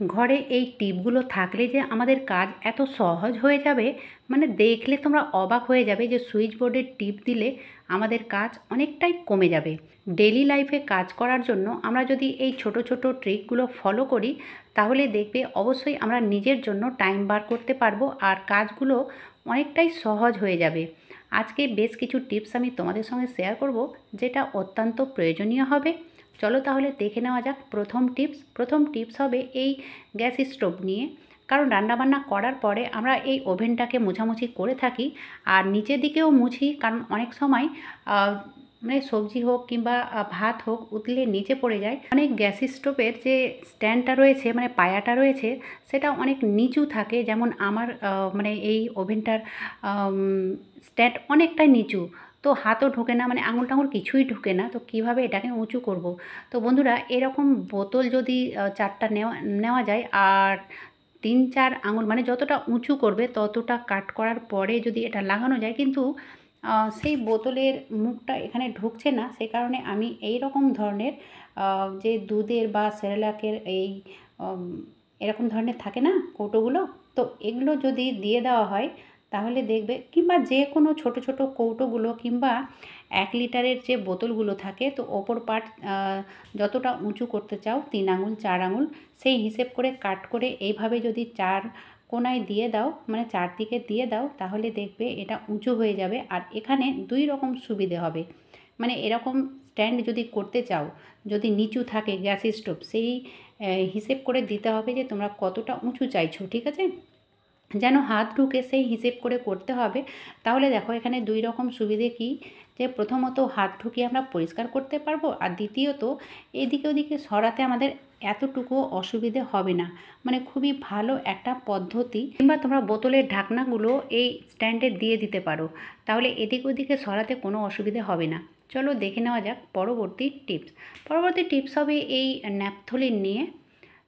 ঘরে এই টিপগুলো থাকলে যে আমাদের কাজ এত সহজ হয়ে যাবে মানে দেখলে তোমরা অবাক হয়ে যাবে যে সুইচ বোর্ডের টিপ দিলে আমাদের কাজ অনেকটাই কমে যাবে। ডেলি লাইফে কাজ করার জন্য আমরা যদি এই ছোট ছোট ট্রিকগুলো ফলো করি, তাহলে দেখবে অবশ্যই আমরা নিজের জন্য টাইম বার করতে পারব আর কাজগুলো অনেকটাই সহজ হয়ে যাবে। আজকে বেশ কিছু টিপস আমি তোমাদের সঙ্গে শেয়ার করব, যেটা অত্যন্ত প্রয়োজনীয় হবে। চলো তাহলে দেখে নেওয়া যাক প্রথম টিপস। প্রথম টিপস হবে এই গ্যাস স্টোভ নিয়ে। কারণ রান্নাবান্না করার পরে আমরা এই ওভেনটাকে মোছামুছি করে থাকি আর নিচের দিকেও মুছি। কারণ অনেক সময় মানে সবজি হোক কিংবা ভাত হোক উতলে নিচে পড়ে যায়। অনেক গ্যাস স্টোভের যে স্ট্যান্ডটা রয়েছে মানে পায়াটা রয়েছে, সেটা অনেক নিচু থাকে। যেমন আমার মানে এই ওভেনটার স্ট্যান্ড অনেকটাই নিচু। তো হাতও ঢোকে না মানে আঙুল টাঙুল কিছুই ঢোকে না, তো কীভাবে এটাকে উঁচু করব? তো বন্ধুরা, এরকম বোতল যদি চারটা নেওয়া নেওয়া যায় আর তিন চার আঙুল মানে যতটা উঁচু করবে ততটা কাট করার পরে যদি এটা লাগানো যায়, কিন্তু সেই বোতলের মুখটা এখানে ঢুকছে না সেই কারণে আমি এই রকম ধরনের যে দুধের বা সেরেলাকের এই এরকম ধরনের থাকে না কৌটোগুলো, তো এগুলো যদি দিয়ে দেওয়া হয় তাহলে দেখবে কিংবা যে কোনো ছোট ছোট কৌটোগুলো কিংবা এক লিটারের যে বোতলগুলো থাকে, তো ওপর পাট যতটা উঁচু করতে চাও, তিন আঙুল, চার আঙুল, সেই হিসেব করে কাট করে এইভাবে যদি চার কোনায় দিয়ে দাও মানে চারদিকে দিয়ে দাও, তাহলে দেখবে এটা উঁচু হয়ে যাবে আর এখানে দুই রকম সুবিধে হবে। মানে এরকম স্ট্যান্ড যদি করতে চাও, যদি নিচু থাকে গ্যাস স্টোভ, সেই হিসেব করে দিতে হবে যে তোমরা কতটা উঁচু চাইছো, ঠিক আছে? যেন হাত ঢুকে সেই হিসেব করে করতে হবে। তাহলে দেখো এখানে দুই রকম সুবিধে কি? যে প্রথমত হাত ঢুকিয়ে আমরা পরিষ্কার করতে পারব আর দ্বিতীয়ত এদিকে ওদিকে সরাতে আমাদের এতটুকু অসুবিধে হবে না। মানে খুবই ভালো একটা পদ্ধতি। কিংবা তোমরা বোতলের ঢাকনাগুলো এই স্ট্যান্ডে দিয়ে দিতে পারো। তাহলে এদিক ওদিকে সরাতে কোনো অসুবিধে হবে না। চলো দেখে নেওয়া যাক পরবর্তী টিপস। পরবর্তী টিপস হবে এই ন্যাপথলিন নিয়ে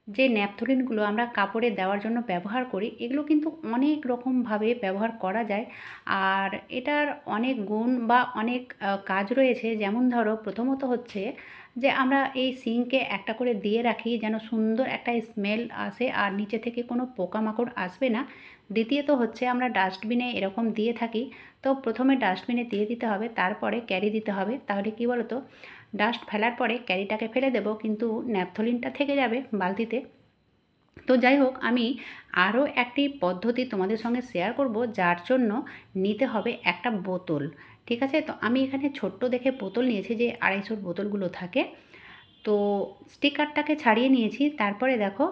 যে ন্যাপথলিনগুলো আমরা কাপড়ে দেওয়ার জন্য ব্যবহার করি, এগুলো কিন্তু অনেক রকমভাবে ব্যবহার করা যায়। আর এটার অনেক গুণ বা অনেক কাজ রয়েছে। যেমন ধরো, প্রথমত হচ্ছে যে আমরা এই সিঙ্কে একটা করে দিয়ে রাখি যেন সুন্দর একটা স্মেল আসে আর নিচে থেকে কোনো পোকামাকড় আসবে না। দ্বিতীয়ত হচ্ছে আমরা ডাস্টবিনে এরকম দিয়ে থাকি। তো প্রথমে ডাস্টবিনে দিয়ে দিতে হবে, তারপরে ক্যারি দিতে হবে। তাহলে কি বলো তো ডাস্ট ফেলার পরে ক্যারিটাকে ফেলে দেব, কিন্তু ন্যাপথলিনটা থেকে যাবে বালতিতে। তো যাই হোক, আমি আরও একটি পদ্ধতি তোমাদের সঙ্গে শেয়ার করব, যার জন্য নিতে হবে একটা বোতল। ঠিক আছে? তো আমি এখানে ছোট্ট দেখে বোতল নিয়েছি যে আড়াইশোর বোতলগুলো থাকে। তো স্টিকারটাকে ছাড়িয়ে নিয়েছি। তারপরে দেখো,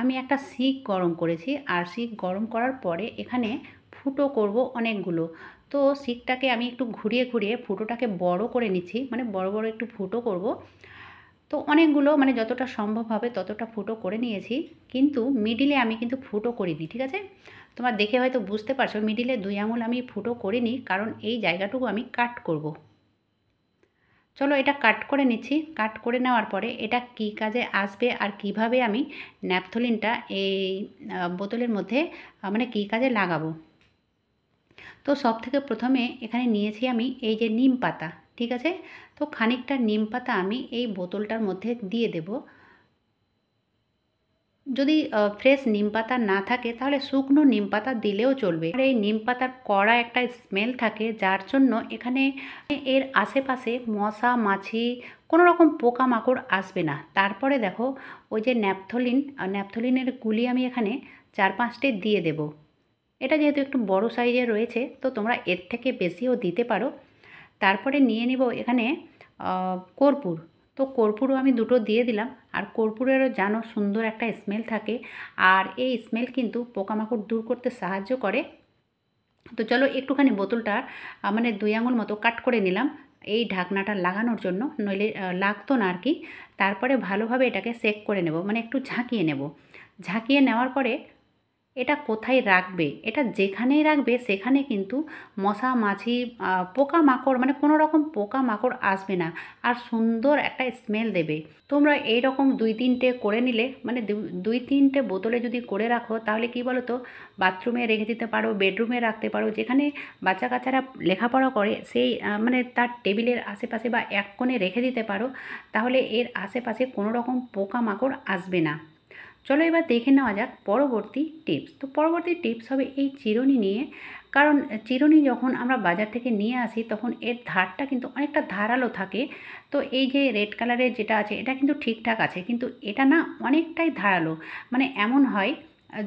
আমি একটা শিক গরম করেছি। আর শিক গরম করার পরে এখানে ফুটো করব অনেকগুলো। তো শিকটাকে আমি একটু ঘুরিয়ে ঘুরিয়ে ফুটোটাকে বড় করে নিচ্ছি। মানে বড় বড় একটু ফুটো করব। তো অনেকগুলো মানে যতটা সম্ভব হবে ততটা ফুটো করে নিয়েছি। কিন্তু মিডিলে আমি কিন্তু ফুটো করিনি, ঠিক আছে? তোমার দেখে হয়তো বুঝতে পারছ, মিডিলে দুই আঙুল আমি ফুটো করিনি, কারণ এই জায়গাটুকু আমি কাট করব। চলো এটা কাট করে নিচ্ছি। কাট করে নেওয়ার পরে এটা কি কাজে আসবে আর কীভাবে আমি ন্যাপথলিনটা এই বোতলের মধ্যে মানে কি কাজে লাগাবো? তো সব থেকে প্রথমে এখানে নিয়েছি আমি এই যে নিম পাতা, ঠিক আছে? তো খানিকটা নিম পাতা আমি এই বোতলটার মধ্যে দিয়ে দেব। যদি ফ্রেশ নিম পাতা না থাকে তাহলে শুকনো নিম পাতা দিলেও চলবে। আর এই নিম পাতার কড়া একটা স্মেল থাকে যার জন্য এখানে এর আশেপাশে মশা, মাছি কোনো রকম পোকামাকড় আসবে না। তারপরে দেখো ওই যে ন্যাপথলিন ন্যাপথলিনের গুলি আমি এখানে চার পাঁচটি দিয়ে দেব। এটা যেহেতু একটু বড় সাইজের রয়েছে, তো তোমরা এর থেকে বেশিও দিতে পারো। তারপরে নিয়ে নিব এখানে কর্পূর। তো কর্পূরও আমি দুটো দিয়ে দিলাম। আর কর্পূরেরও জানো সুন্দর একটা স্মেল থাকে। আর এই স্মেল কিন্তু পোকামাকড় দূর করতে সাহায্য করে। তো চলো একটুখানি বোতলটা মানে দুই আঙুল মতো কাট করে নিলাম এই ঢাকনাটা লাগানোর জন্য। নইলে লাগতো না আর কি। তারপরে ভালোভাবে এটাকে সেক করে নেব মানে একটু ঝাঁকিয়ে নেব। ঝাঁকিয়ে নেওয়ার পরে এটা কোথায় রাখবে? এটা যেখানেই রাখবে, সেখানে কিন্তু মশা, মাছি পোকামাকড় মানে কোনো রকম পোকামাকড় আসবে না। আর সুন্দর একটা স্মেল দেবে। তোমরা এই রকম দুই তিনটে করে নিলে মানে দুই তিনটে বোতলে যদি করে রাখো, তাহলে কি বলো তো বাথরুমে রেখে দিতে পারো, বেডরুমে রাখতে পারো, যেখানে বাচ্চা কাচ্চারা লেখাপড়া করে, সেই মানে তার টেবিলের আশেপাশে বা এক কোণে রেখে দিতে পারো, তাহলে এর আশেপাশে কোনো রকম পোকামাকড় আসবে না। চলো এবার দেখে নেওয়া যাক পরবর্তী টিপস তো পরবর্তী টিপস হবে এই চিরুনি নিয়ে। কারণ চিরুনি যখন আমরা বাজার থেকে নিয়ে আসি, তখন এর ধারটা কিন্তু অনেকটা ধারালো থাকে। তো এই যে রেড কালারের যেটা আছে, এটা কিন্তু ঠিকঠাক আছে। কিন্তু এটা না অনেকটাই ধারালো। মানে এমন হয়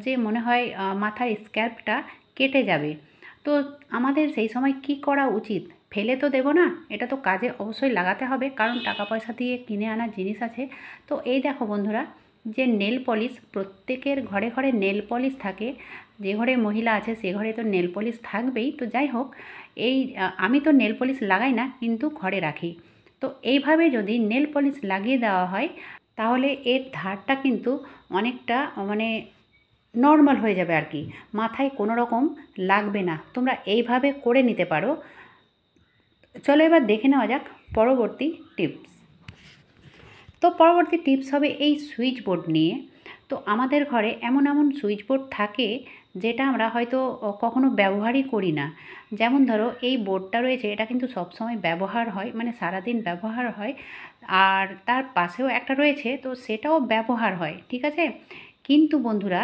যে মনে হয় মাথার স্ক্যাল্পটা কেটে যাবে। তো আমাদের সেই সময় কি করা উচিত? ফেলে তো দেবো না, এটা তো কাজে অবশ্যই লাগাতে হবে। কারণ টাকা পয়সা দিয়ে কিনে আনা জিনিস আছে। তো এই দেখো বন্ধুরা যে নেল পলিশ, প্রত্যেকের ঘরে ঘরে নেল পলিশ থাকে, যে ঘরে মহিলা আছে সে ঘরে তো নেল পলিশ থাকবেই। তো যাই হোক, এই, আমি তো নেল পলিশ লাগাই না, কিন্তু ঘরে রাখি। তো এইভাবে যদি নেল পলিশ লাগিয়ে দেওয়া হয়, তাহলে এর ধারটা কিন্তু অনেকটা মানে নর্মাল হয়ে যাবে আর কি। মাথায় কোনো রকম লাগবে না। তোমরা এইভাবে করে নিতে পারো। চলো এবার দেখে নেওয়া যাক পরবর্তী টিপস। তো পরবর্তী টিপস হবে এই সুইচ বোর্ড নিয়ে। তো আমাদের ঘরে এমন এমন সুইচ বোর্ড থাকে যেটা আমরা হয়তো কখনো ব্যবহারই করি না। যেমন ধরো এই বোর্ডটা রয়েছে, এটা কিন্তু সবসময় ব্যবহার হয় মানে সারাদিন ব্যবহার হয়। আর তার পাশেও একটা রয়েছে, তো সেটাও ব্যবহার হয়, ঠিক আছে? কিন্তু বন্ধুরা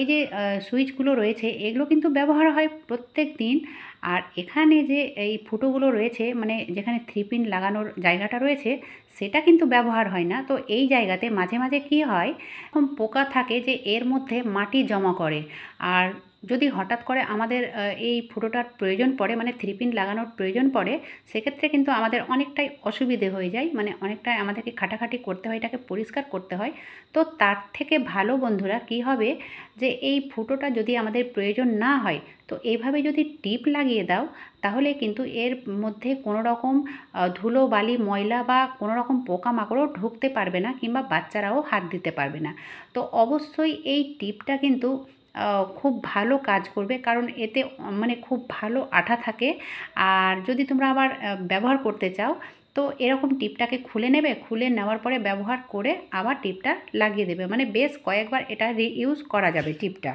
এই যে সুইচগুলো রয়েছে, এগুলো কিন্তু ব্যবহার হয় প্রত্যেক দিন। আর এখানে যে এই ফুটোগুলো রয়েছে মানে যেখানে থ্রি পিন লাগানোর জায়গাটা রয়েছে, সেটা কিন্তু ব্যবহার হয় না। তো এই জায়গাতে মাঝে মাঝে কি হয় পোকা থাকে যে এর মধ্যে মাটি জমা করে। আর যদি হঠাৎ করে আমাদের এই ফুটোটার প্রয়োজন পড়ে মানে থ্রি পিন লাগানোর প্রয়োজন পড়ে, সেক্ষেত্রে কিন্তু আমাদের অনেকটাই অসুবিধে হয়ে যায়। মানে অনেকটাই আমাদেরকে খাটাখাটি করতে হয়, এটাকে পরিষ্কার করতে হয়। তো তার থেকে ভালো বন্ধুরা কি হবে যে, এই ফুটোটা যদি আমাদের প্রয়োজন না হয়, তো এইভাবে যদি টিপ লাগিয়ে দাও, তাহলে কিন্তু এর মধ্যে কোনো রকম ধুলো, বালি, ময়লা বা কোনো রকম পোকামাকড়ও ঢুকতে পারবে না, কিংবা বাচ্চারাও হাত দিতে পারবে না। তো অবশ্যই এই টিপটা কিন্তু খুব ভালো কাজ করবে। কারণ এতে মানে খুব ভালো আঠা থাকে। আর যদি তোমরা আবার ব্যবহার করতে চাও, তো এরকম টিপটাকে খুলে নেবে, খুলে নেওয়ার পরে ব্যবহার করে আবার টিপটা লাগিয়ে দেবে। মানে বেশ কয়েকবার এটা রিইউজ করা যাবে টিপটা।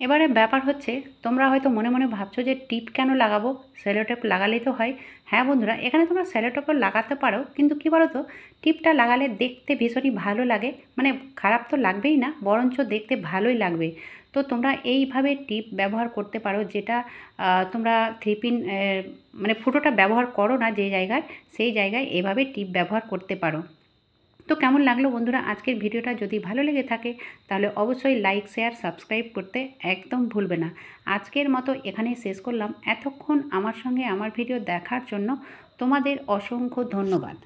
এবারে ব্যাপার হচ্ছে, তোমরা হয়তো মনে মনে ভাবছ যে টিপ কেন লাগাবো? স্যালোটেপ লাগালেই তো হয়। হ্যাঁ বন্ধুরা, এখানে তোমরা স্যালোটেপও লাগাতে পারো, কিন্তু কী বলো তো টিপটা লাগালে দেখতে ভীষণই ভালো লাগে। মানে খারাপ তো লাগবেই না, বরঞ্চ দেখতে ভালোই লাগবে। তো তোমরা এইভাবে টিপ ব্যবহার করতে পারো, যেটা তোমরা থ্রি পিন মানে ফুটোটা ব্যবহার করো না যে জায়গায়, সেই জায়গায় এভাবে টিপ ব্যবহার করতে পারো। তো কেমন লাগল বন্ধুরা? আজকের ভিডিওটা যদি ভালো লেগে থাকে, তাহলে অবশ্যই লাইক শেয়ার সাবস্ক্রাইব করতে একদম ভুলবে না। আজকের মতো এখানে শেষ করলাম। এতক্ষণ আমার সঙ্গে আমার ভিডিও দেখার জন্য তোমাদের অসংখ্য ধন্যবাদ।